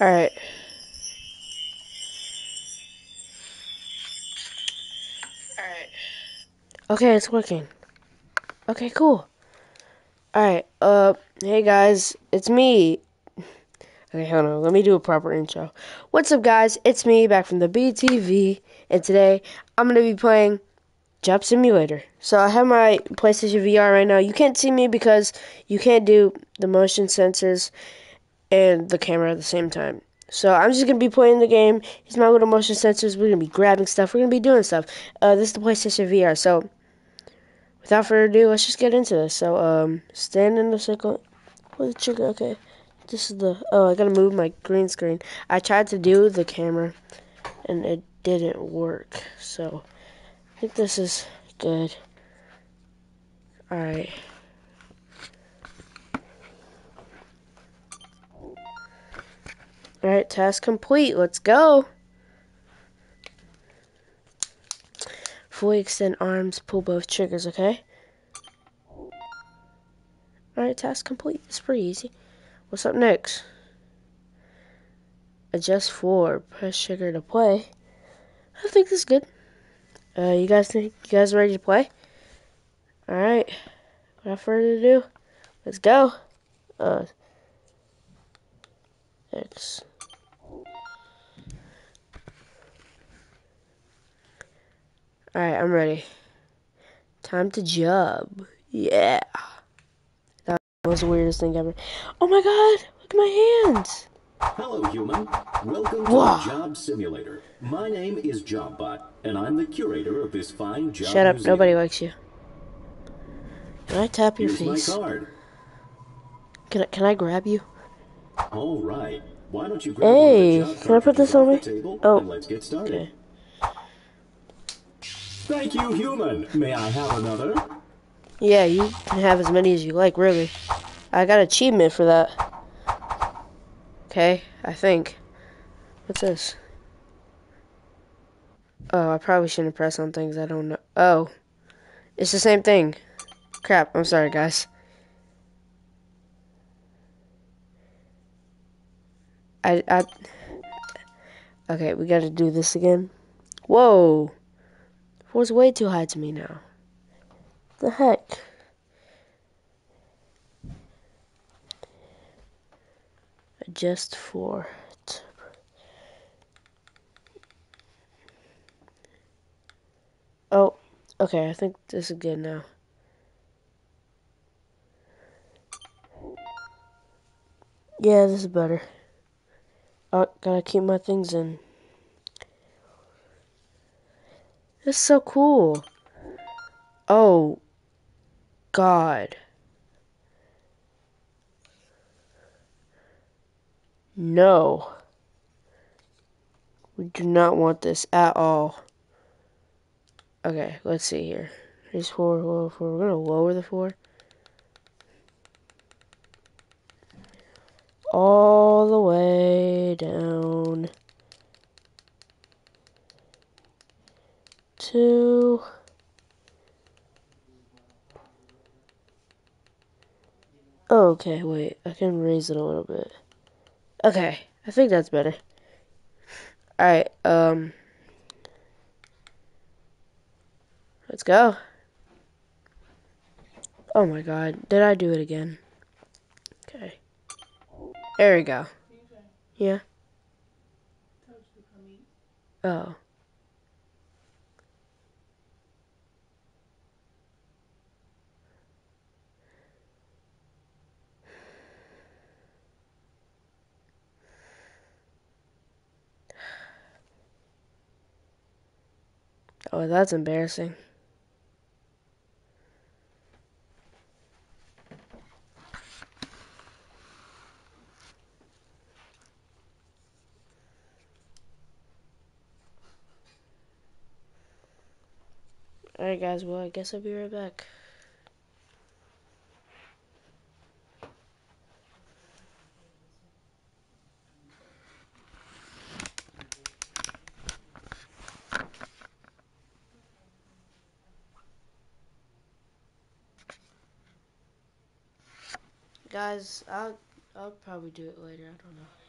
Alright. Alright. Okay, it's working. Okay, cool. Alright, uh, hey guys, it's me. Okay, hold on, let me do a proper intro. What's up, guys? It's me, back from the BTV, and today I'm gonna be playing Job Simulator. So I have my PlayStation VR right now. You can't see me because you can't do the motion sensors and the camera at the same time. So I'm just gonna be playing the game. He's my little motion sensors. We're gonna be grabbing stuff. We're gonna be doing stuff. Uh, this is the PlayStation VR. So without further ado, let's just get into this. So um, stand in the circle. What the trigger? Okay, this is the. Oh, I gotta move my green screen. I tried to do the camera, and it didn't work. So I think this is good. All right. Alright, task complete. Let's go. Fully extend arms, pull both triggers, okay? Alright, task complete. It's pretty easy. What's up next? Adjust floor. Press trigger to play. I think this is good. Uh, you guys think you guys ready to play? Alright. Without further ado, let's go. Uh, X. Alright, I'm ready. Time to job. Yeah. That was the weirdest thing ever. Oh my god! Look at my hands! Hello, human. Welcome to the Job Simulator. My name is JobBot, and I'm the curator of this fine job Shut up, museum. nobody likes you. Can I tap your Here's my face? card. Can I, can I grab you? All right. Why don't you grab Hey, one of the job can I put this on me? Oh. let's get started. Okay. Thank you, human. May I have another? Yeah, you can have as many as you like, really. I got achievement for that. Okay, I think. What's this? Oh, I probably shouldn't press on things I don't know. Oh, it's the same thing. Crap, I'm sorry, guys. I, I. Okay, we gotta do this again. Whoa! Four's way too high to me now. The heck? Adjust for. t- Oh, okay. I think this is good now. Yeah, this is better. Oh, gotta keep my things in. This is so cool. Oh, God. No. We do not want this at all. Okay, let's see here. Here's four, four, four. We're gonna lower the four. All the way down to Oh, okay, wait. I can raise it a little bit. Okay, I think that's better. Alright, um. Let's go. Oh my god, did I do it again? Okay. There we go. Yeah. Oh. Oh, that's embarrassing. Alright, guys, well, I guess I'll be right back. Guys, I'll I'll probably do it later. I don't know.